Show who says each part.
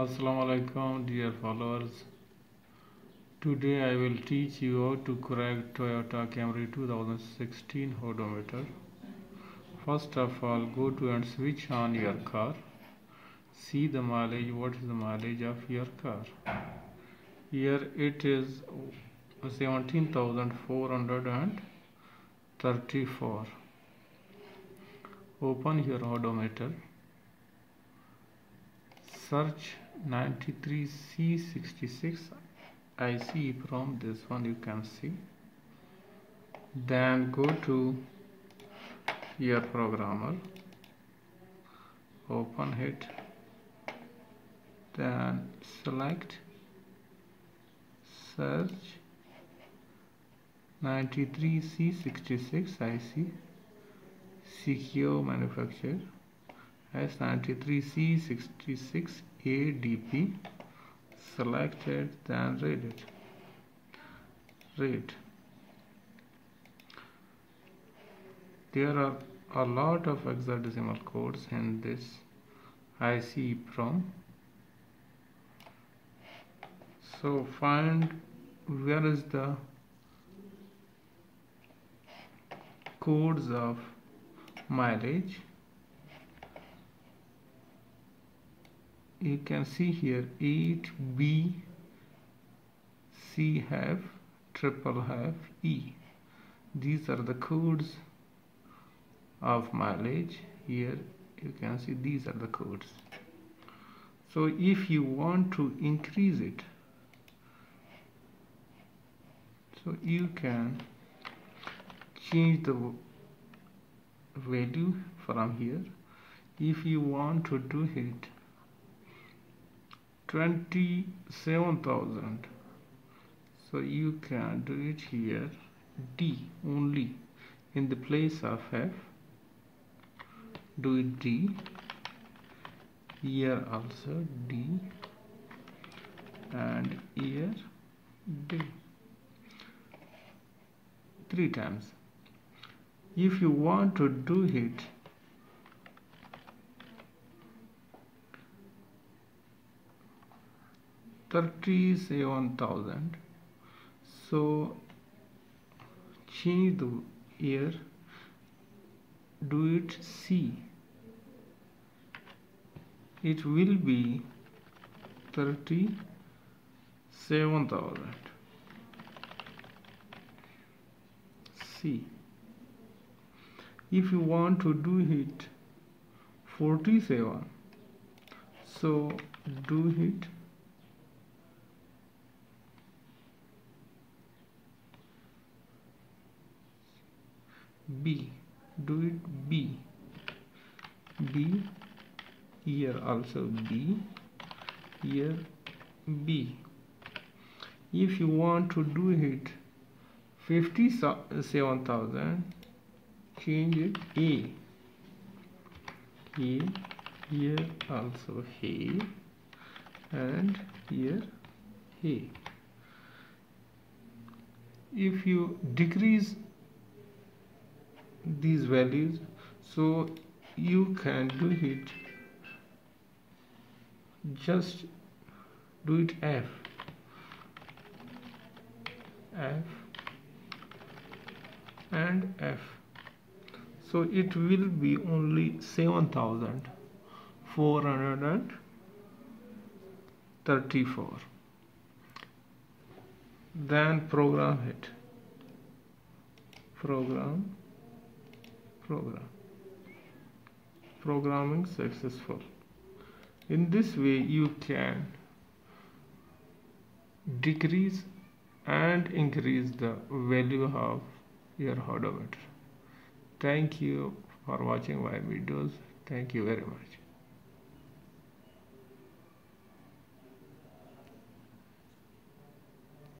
Speaker 1: Assalamu alaikum dear followers. Today I will teach you how to correct Toyota Camry 2016 odometer. First of all go to and switch on your car. See the mileage what is the mileage of your car. Here it is 17434 open your odometer search 93C66 IC from this one you can see. Then go to your programmer. Open it. Then select search 93C66 IC secure manufacturer S93C66 ADP selected then read it read there are a lot of hexadecimal codes in this IC PROM so find where is the codes of mileage you can see here 8B C half triple half E. These are the codes of mileage. Here you can see these are the codes. So if you want to increase it so you can change the value from here. If you want to do it 27000 so you can do it here D only in the place of F. Do it D. Here also D. And here D. Three times. If you want to do it 37000 so change the year do it C. It will be 37000 C. If you want to do it 47 so do it B. Do it B. B. Here also B. Here B. If you want to do it 57,000 change it A. A. Here also A. And here A. If you decrease these values so you can do it. Just do it F. F and F. So it will be only 7434 then program it. Program program. Programming successful. In this way you can decrease and increase the value of your odometer thank you for watching my videos. Thank you very much